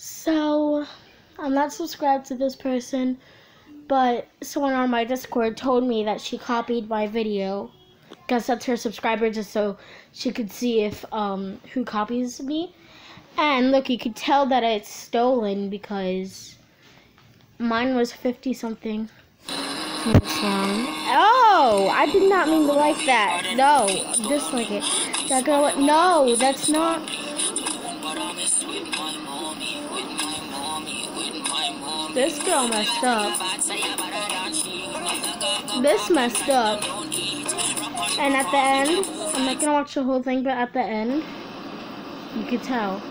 So, I'm not subscribed to this person, but someone on my Discord told me that she copied my video. Guess that's her subscriber just so she could see if um who copies me. And look, you could tell that it's stolen because mine was 50 something. Oh, I did not mean to like that. No, dislike it. That girl, no, that's not. This girl messed up. This messed up. And at the end, I'm not gonna watch the whole thing, but at the end, you could tell.